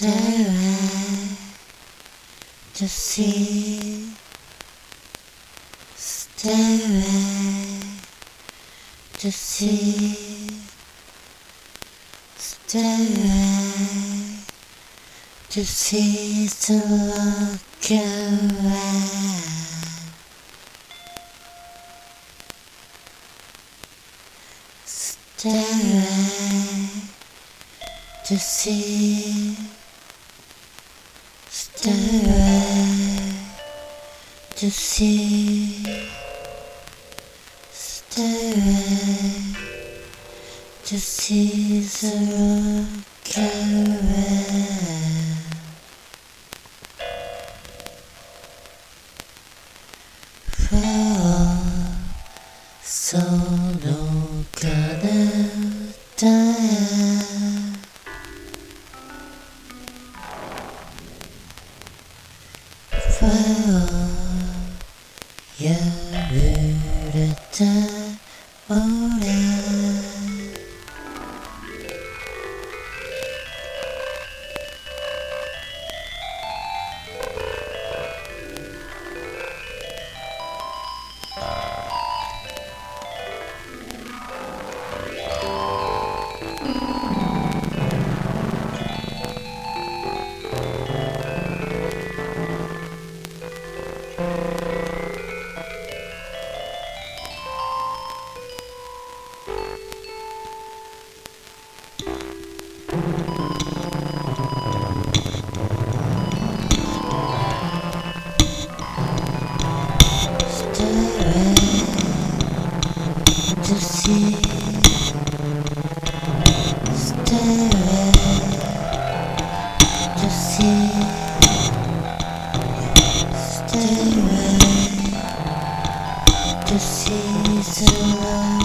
Stare to see, stare to see, stare to see to look around. Stare to see, stare to see, stare to see the look around. For solo 가 for. Yeah. To see stare to